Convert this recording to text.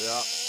Yeah.